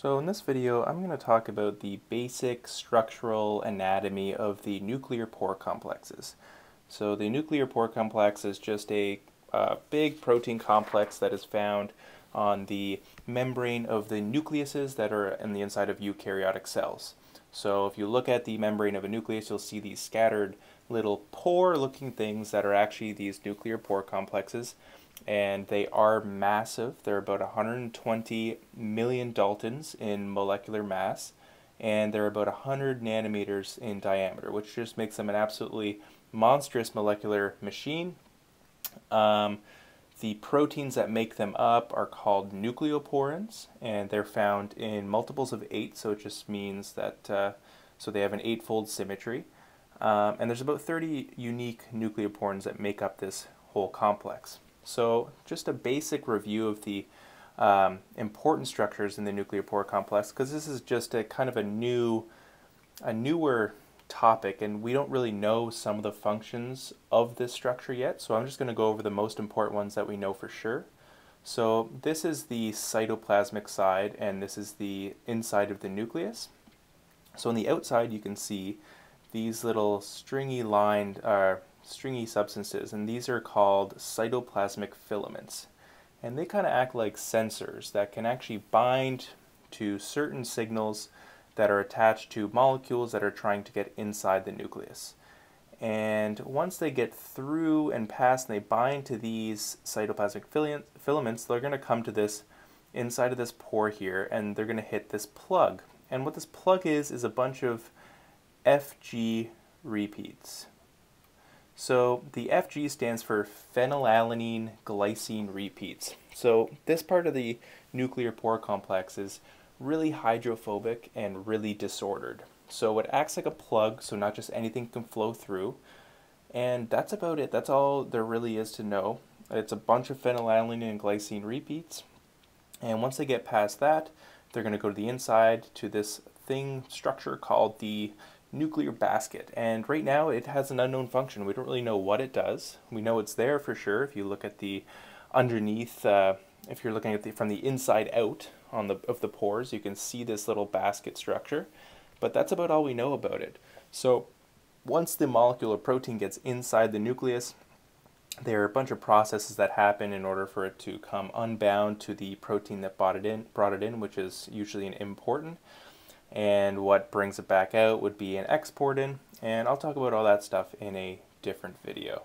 So in this video, I'm going to talk about the basic structural anatomy of the nuclear pore complexes. So the nuclear pore complex is just a big protein complex that is found on the membrane of the nucleuses that are in the inside of eukaryotic cells. So if you look at the membrane of a nucleus, you'll see these scattered little pore looking things that are actually these nuclear pore complexes and they are massive. They're about 120 million daltons in molecular mass, and they're about 100 nanometers in diameter, which just makes them an absolutely monstrous molecular machine. Um, the proteins that make them up are called nucleoporins, and they're found in multiples of eight, so it just means that uh, so they have an eightfold symmetry. Um, and there's about 30 unique nucleoporins that make up this whole complex. So just a basic review of the um, important structures in the nuclear pore complex, because this is just a kind of a new, a newer topic, and we don't really know some of the functions of this structure yet. So I'm just going to go over the most important ones that we know for sure. So this is the cytoplasmic side, and this is the inside of the nucleus. So on the outside, you can see these little stringy lined, uh, stringy substances, and these are called cytoplasmic filaments. And they kind of act like sensors that can actually bind to certain signals that are attached to molecules that are trying to get inside the nucleus. And once they get through and past and they bind to these cytoplasmic filaments, they're going to come to this inside of this pore here and they're going to hit this plug. And what this plug is, is a bunch of FG repeats. So the FG stands for phenylalanine glycine repeats. So this part of the nuclear pore complex is really hydrophobic and really disordered. So it acts like a plug, so not just anything can flow through. And that's about it. That's all there really is to know. It's a bunch of phenylalanine and glycine repeats. And once they get past that, they're going to go to the inside to this thing structure called the nuclear basket. And right now it has an unknown function. We don't really know what it does. We know it's there for sure if you look at the underneath, uh, if you're looking at the from the inside out on the of the pores, you can see this little basket structure. But that's about all we know about it. So once the molecular protein gets inside the nucleus, there are a bunch of processes that happen in order for it to come unbound to the protein that brought it in, brought it in, which is usually an importin and what brings it back out would be an exportin and I'll talk about all that stuff in a different video.